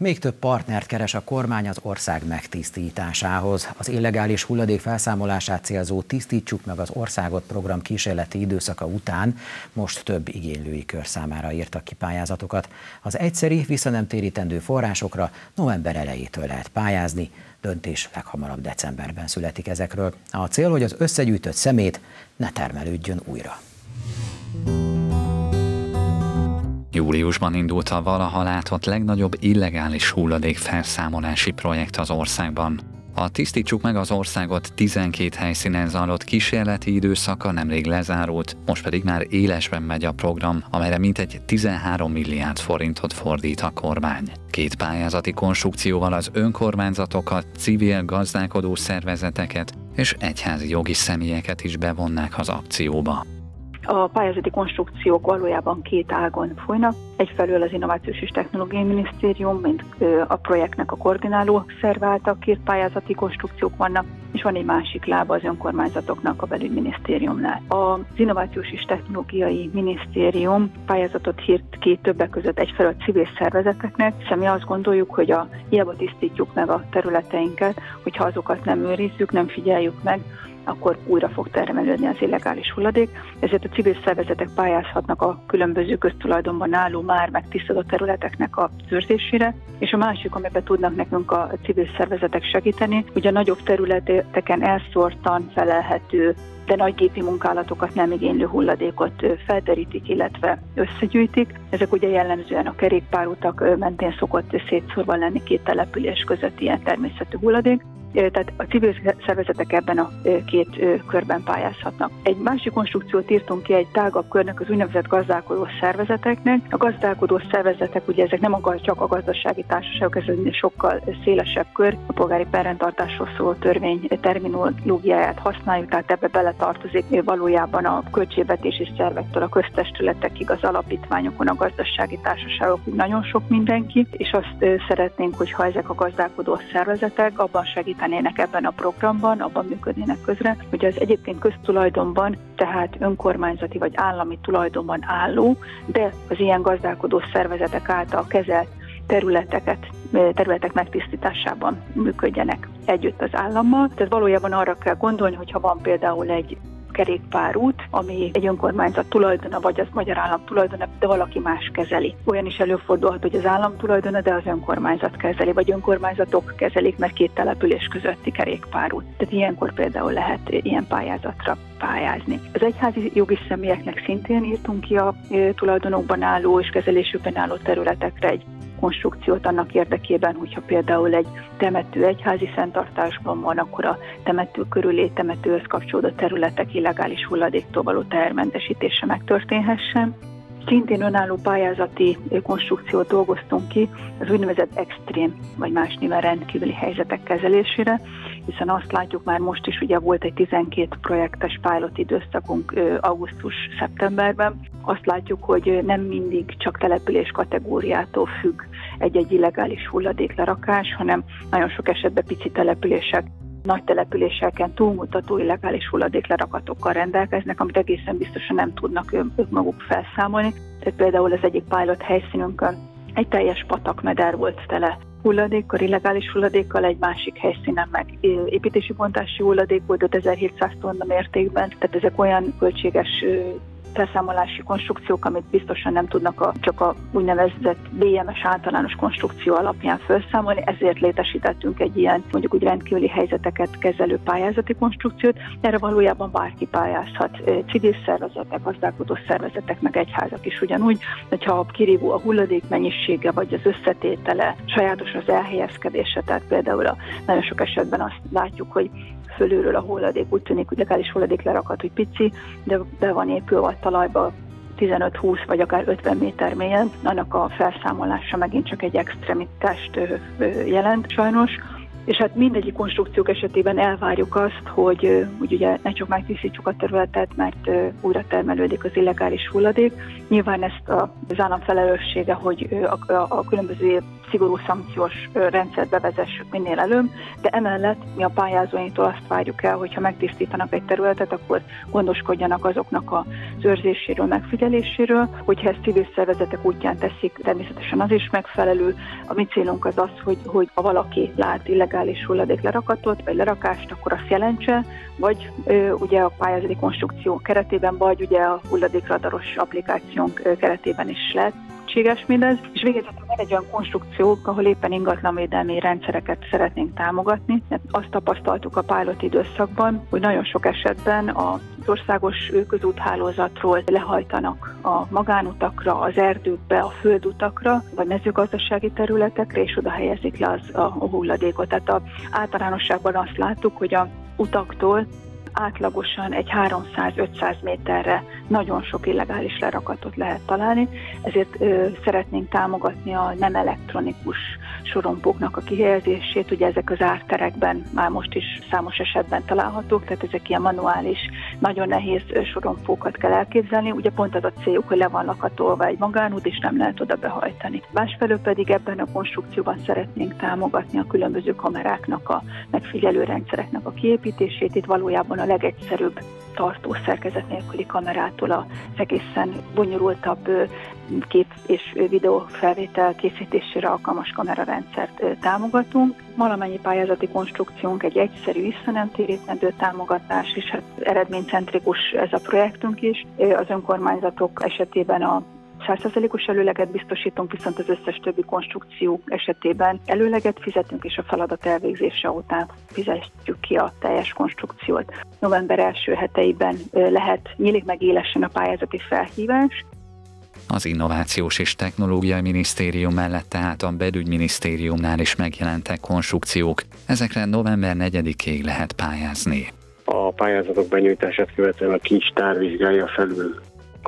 Még több partnert keres a kormány az ország megtisztításához. Az illegális hulladék felszámolását célzó Tisztítsuk meg az országot program kísérleti időszaka után most több igénylői kör számára írtak ki pályázatokat. Az egyszeri, visszanemtérítendő forrásokra november elejétől lehet pályázni, döntés leghamarabb decemberben születik ezekről. A cél, hogy az összegyűjtött szemét ne termelődjön újra. Júliusban indult a valaha látott legnagyobb illegális hulladék felszámolási projekt az országban. A Tisztítsuk meg az országot 12 helyszínen zajlott kísérleti időszaka nemrég lezárult, most pedig már élesben megy a program, amelyre mintegy 13 milliárd forintot fordít a kormány. Két pályázati konstrukcióval az önkormányzatokat, civil gazdálkodó szervezeteket és egyházi jogi személyeket is bevonnák az akcióba. A pályázati konstrukciók valójában két ágon folynak. Egyfelől az Innovációs és Technológiai Minisztérium, mint a projektnek a koordináló szerv által két pályázati konstrukciók vannak, és van egy másik lába az önkormányzatoknak a belügyminisztériumnál. Az Innovációs és Technológiai Minisztérium pályázatot hírt ki többek között egyfelől a civil szervezeteknek, hiszen mi azt gondoljuk, hogy a hiába tisztítjuk meg a területeinket, hogyha azokat nem őrizzük, nem figyeljük meg, akkor újra fog termelődni az illegális hulladék. Ezért a civil szervezetek pályázhatnak a különböző köztulajdonban álló már megtisztulott területeknek a őrzésére, és a másik, amiben tudnak nekünk a civil szervezetek segíteni, hogy a nagyobb területeken elszórtan felelhető de nagy gépi munkálatokat nem igénylő hulladékot felderítik, illetve összegyűjtik. Ezek ugye jellemzően a kerékpárutak mentén szokott szétszórva lenni két település között ilyen természetű hulladék tehát a civil szervezetek ebben a két körben pályázhatnak. Egy másik konstrukciót írtunk ki egy tágabb körnek, az úgynevezett gazdálkodó szervezeteknek. A gazdálkodó szervezetek, ugye ezek nem a, csak a gazdasági társaságok, ez egy sokkal szélesebb kör. A polgári perrendtartásról szóló törvény terminológiáját használjuk, tehát ebbe beletartozik valójában a költségvetési szervektől a köztestületekig, az alapítványokon, a gazdasági társaságok, nagyon sok mindenki, és azt szeretnénk, hogyha ezek a gazdálkodó szervezetek abban segít segítenének ebben a programban, abban működnének közre, hogy az egyébként köztulajdonban, tehát önkormányzati vagy állami tulajdonban álló, de az ilyen gazdálkodó szervezetek által kezelt területeket, területek megtisztításában működjenek együtt az állammal. Tehát valójában arra kell gondolni, hogy ha van például egy kerékpárút, ami egy önkormányzat tulajdona, vagy az magyar állam tulajdona, de valaki más kezeli. Olyan is előfordulhat, hogy az állam tulajdona, de az önkormányzat kezeli, vagy önkormányzatok kezelik, mert két település közötti kerékpárút. Tehát ilyenkor például lehet ilyen pályázatra pályázni. Az egyházi jogi személyeknek szintén írtunk ki a tulajdonokban álló és kezelésükben álló területekre egy konstrukciót annak érdekében, hogyha például egy temető egyházi fenntartásban van, akkor a temető körülé temetőhöz kapcsolódó területek illegális hulladéktól való tehermentesítése megtörténhessen. Szintén önálló pályázati konstrukciót dolgoztunk ki az úgynevezett extrém, vagy más néven rendkívüli helyzetek kezelésére, hiszen azt látjuk már most is, ugye volt egy 12 projektes pilot időszakunk augusztus-szeptemberben, azt látjuk, hogy nem mindig csak település kategóriától függ egy-egy illegális hulladéklerakás, hanem nagyon sok esetben pici települések nagy településeken túlmutató illegális hulladéklerakatokkal rendelkeznek, amit egészen biztosan nem tudnak ők maguk felszámolni. Tehát például az egyik pilot helyszínünkön egy teljes patakmeder volt tele hulladékkal, illegális hulladékkal, egy másik helyszínen meg. Építési bontási hulladék volt 5700 tonna mértékben, tehát ezek olyan költséges felszámolási konstrukciók, amit biztosan nem tudnak a, csak a úgynevezett BMS általános konstrukció alapján felszámolni, ezért létesítettünk egy ilyen mondjuk úgy rendkívüli helyzeteket kezelő pályázati konstrukciót. Erre valójában bárki pályázhat, civil szervezetek, gazdálkodó szervezetek, meg egyházak is ugyanúgy, hogyha a kirívó a hulladék mennyisége vagy az összetétele, sajátos az elhelyezkedése, tehát például a, nagyon sok esetben azt látjuk, hogy fölülről a hulladék úgy tűnik, hogy legális hulladék lerakat, hogy pici, de be van épülve a talajba 15-20 vagy akár 50 méter mélyen, annak a felszámolása megint csak egy extremitást jelent sajnos. És hát mindegyik konstrukciók esetében elvárjuk azt, hogy, hogy ugye ne csak megtisztítsuk a területet, mert újra termelődik az illegális hulladék. Nyilván ezt az állam felelőssége, hogy a, a, a különböző szigorú szankciós rendszert bevezessük minél előbb, de emellett mi a pályázóinktól azt várjuk el, hogyha megtisztítanak egy területet, akkor gondoskodjanak azoknak az őrzéséről, megfigyeléséről, hogyha ezt civil szervezetek útján teszik, természetesen az is megfelelő. A mi célunk az az, hogy, hogy ha valaki lát illegális hulladéklerakatot vagy lerakást, akkor azt jelentse, vagy ö, ugye a pályázati konstrukció keretében, vagy ugye a hulladékradaros applikációnk keretében is lehet lehetséges mindez, és végezetül van egy olyan konstrukció, ahol éppen ingatlanvédelmi rendszereket szeretnénk támogatni. Azt tapasztaltuk a pilot időszakban, hogy nagyon sok esetben a országos közúthálózatról lehajtanak a magánutakra, az erdőkbe, a földutakra, vagy mezőgazdasági területekre, és oda helyezik le az, a hulladékot. Tehát a, általánosságban azt láttuk, hogy a utaktól átlagosan egy 300-500 méterre nagyon sok illegális lerakatot lehet találni, ezért ö, szeretnénk támogatni a nem elektronikus sorompóknak a kihelyezését, ugye ezek az árterekben már most is számos esetben találhatók, tehát ezek ilyen manuális, nagyon nehéz sorompókat kell elképzelni, ugye pont az a céljuk, hogy le van lakatolva egy magánút, és nem lehet oda behajtani. Másfelől pedig ebben a konstrukcióban szeretnénk támogatni a különböző kameráknak, a megfigyelő rendszereknek a kiépítését, itt valójában a legegyszerűbb tartó szerkezet nélküli kamerától az egészen bonyolultabb kép és videó felvétel készítésére alkalmas kamerarendszert támogatunk. Valamennyi pályázati konstrukciónk egy egyszerű, visszanemtérítendő támogatás, és hát eredménycentrikus ez a projektünk is. Az önkormányzatok esetében a 100%-os előleget biztosítunk, viszont az összes többi konstrukció esetében előleget fizetünk, és a feladat elvégzése után fizetjük ki a teljes konstrukciót. November első heteiben lehet nyílik meg élesen a pályázati felhívás, az Innovációs és Technológiai Minisztérium mellett tehát a Belügyminisztériumnál is megjelentek konstrukciók. Ezekre november 4-ig lehet pályázni. A pályázatok benyújtását követően a kincstár vizsgálja felül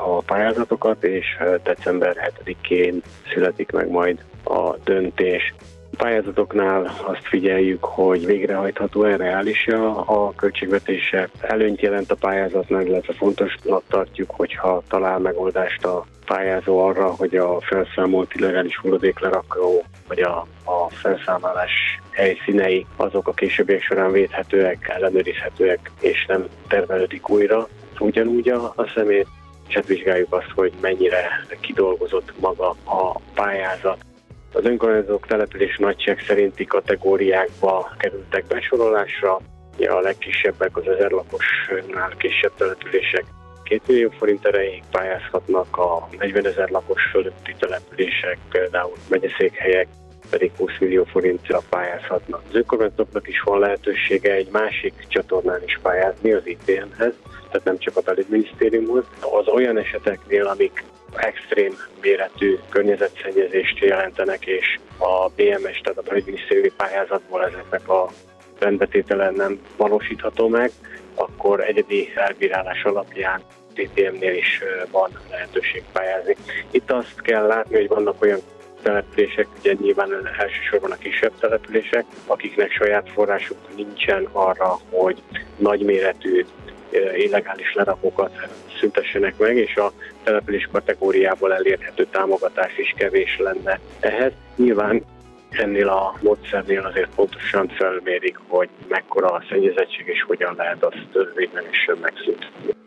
a pályázatokat, és december 7-én születik meg majd a döntés. A pályázatoknál azt figyeljük, hogy végrehajtható-e, reális a költségvetése. Előnyt jelent a pályázatnak, illetve fontosnak tartjuk, hogyha talál megoldást a pályázó arra, hogy a felszámolt illegális hulladéklerakó vagy a, a felszámolás helyszínei azok a későbbiek során védhetőek, ellenőrizhetőek és nem termelődik újra. Ugyanúgy a, a szemét és hát vizsgáljuk azt, hogy mennyire kidolgozott maga a pályázat. Az önkormányzatok település nagyság szerinti kategóriákba kerültek besorolásra, a legkisebbek az ezer lakosnál kisebb települések. 2 millió forint erejéig pályázhatnak, a 40 ezer lakos fölötti települések, például megyeszékhelyek pedig 20 millió forintra pályázhatnak. Az önkormányzatoknak is van lehetősége egy másik csatornán is pályázni az ITM-hez, tehát nem csak a belügyminisztériumhoz. Az olyan eseteknél, amik extrém méretű környezetszennyezést jelentenek, és a BMS, tehát a belügyminisztériumi pályázatból ezeknek a rendbetétele nem valósítható meg, akkor egyedi elbírálás alapján TTM-nél is van lehetőség pályázni. Itt azt kell látni, hogy vannak olyan települések, ugye nyilván elsősorban a kisebb települések, akiknek saját forrásuk nincsen arra, hogy nagyméretű illegális lerakókat szüntessenek meg, és a település kategóriából elérhető támogatás is kevés lenne. Ehhez nyilván ennél a módszernél azért pontosan felmérik, hogy mekkora a szennyezettség és hogyan lehet azt véglegesen megszüntetni.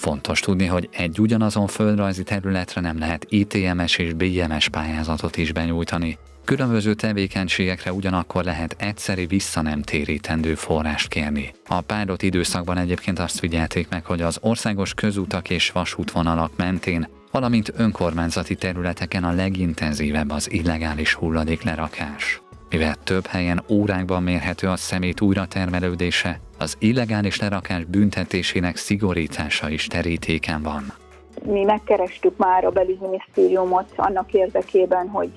Fontos tudni, hogy egy ugyanazon földrajzi területre nem lehet ITMS és BMS pályázatot is benyújtani. Különböző tevékenységekre ugyanakkor lehet egyszeri vissza nem térítendő forrást kérni. A párot időszakban egyébként azt figyelték meg, hogy az országos közutak és vasútvonalak mentén, valamint önkormányzati területeken a legintenzívebb az illegális hulladéklerakás. Mivel több helyen órákban mérhető a szemét újratermelődése, az illegális lerakás büntetésének szigorítása is terítéken van. Mi megkerestük már a belügyminisztériumot annak érdekében, hogy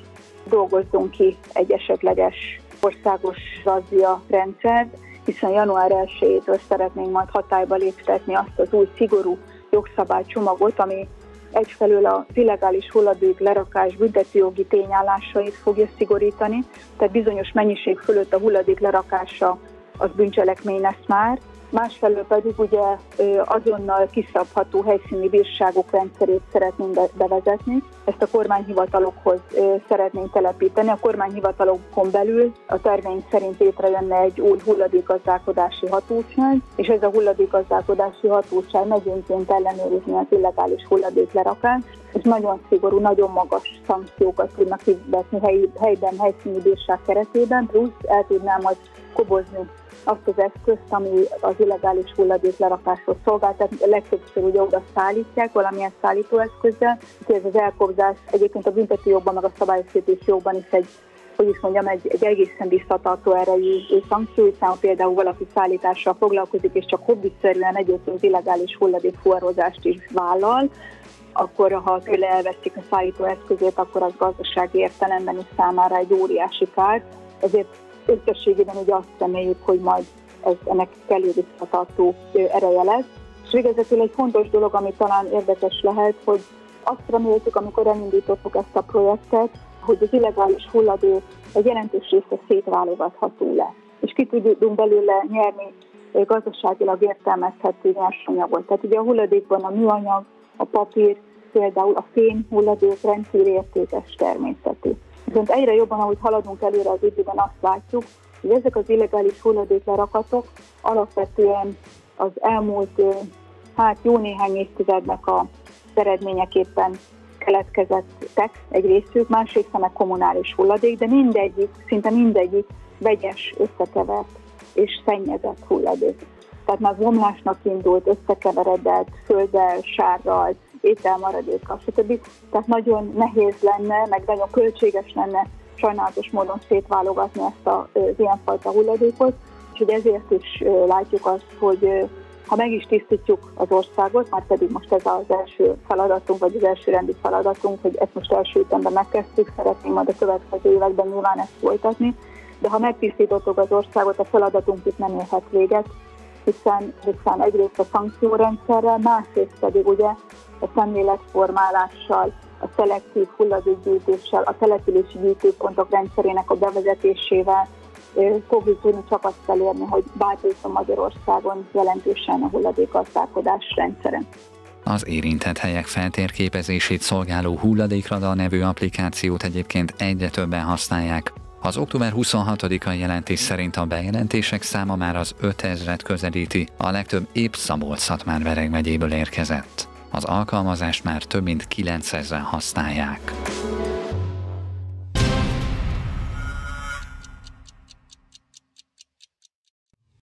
dolgozzunk ki egy esetleges országos razzia rendszert, hiszen január 1-től szeretnénk majd hatályba léptetni azt az új szigorú jogszabálycsomagot, ami egyfelől az illegális hulladék lerakás büntetőjogi tényállásait fogja szigorítani, tehát bizonyos mennyiség fölött a hulladék lerakása az bűncselekmény lesz már, másfelől pedig ugye azonnal kiszabható helyszíni bírságok rendszerét szeretnénk bevezetni. Ezt a kormányhivatalokhoz szeretnénk telepíteni. A kormányhivatalokon belül a terveink szerint létrejönne egy új hulladékgazdálkodási hatóság, és ez a hulladékgazdálkodási hatóság megyénként ellenőrizni az illegális hulladéklerakást, és nagyon szigorú, nagyon magas szankciókat tudnak fizetni helyben, helyszíni bírság keretében, plusz el tudnám az kobozni azt az eszközt, ami az illegális hulladék lerakáshoz szolgál, tehát legtöbbször ugye oda szállítják valamilyen szállítóeszközzel, ez az elkobzás egyébként a büntetőjogban, meg a szabályoszépés jogban is egy hogy is mondjam, egy, egy egészen visszatartó erejű szankció, hiszen például valaki szállítással foglalkozik, és csak hobbiszerűen egyébként illegális hulladék fuvarozást is vállal, akkor ha tőle elveszik a szállító eszközét, akkor az gazdasági értelemben is számára egy óriási kár. Ezért összességében ugye azt reméljük, hogy majd ez ennek kellő visszatartó ereje lesz. És végezetül egy fontos dolog, ami talán érdekes lehet, hogy azt reméltük, amikor elindítottuk ezt a projektet, hogy az illegális hulladék egy jelentős része szétválogatható lesz, és ki tudunk belőle nyerni gazdaságilag értelmezhető nyersanyagot. Tehát ugye a hulladékban a műanyag, a papír, például a fém hulladék rendkívül értékes természetű. Viszont egyre jobban, ahogy haladunk előre az időben, azt látjuk, hogy ezek az illegális hulladéklerakatok alapvetően az elmúlt hát jó néhány évtizednek a eredményeképpen keletkezettek egy részük, másrészt meg kommunális hulladék, de mindegyik, szinte mindegyik vegyes, összekevert és szennyezett hulladék. Tehát már bomlásnak indult, összekeveredett, földdel, sárral, ételmaradékkal, stb. Tehát nagyon nehéz lenne, meg nagyon költséges lenne sajnálatos módon szétválogatni ezt a, az ilyenfajta hulladékot, és hogy ezért is látjuk azt, hogy ha meg is tisztítjuk az országot, már pedig most ez az első feladatunk, vagy az első rendi feladatunk, hogy ezt most első ütemben megkezdtük, szeretnénk majd a következő években nyilván ezt folytatni, de ha megtisztítottuk az országot, a feladatunk itt nem érhet véget, hiszen, hiszen egyrészt a szankciórendszerrel, másrészt pedig ugye a szemléletformálással, a szelektív hulladékgyűjtéssel, a települési gyűjtőpontok rendszerének a bevezetésével fogjuk tudni csak azt elérni, hogy változzon Magyarországon jelentősen a hulladékgazdálkodás rendszere. Az érintett helyek feltérképezését szolgáló hulladékradar nevű applikációt egyébként egyre többen használják. Az október 26-a jelentés szerint a bejelentések száma már az 5000-et közelíti, a legtöbb épp Szabolcs-Szatmár-Vereg megyéből érkezett. Az alkalmazást már több mint 9000 használják.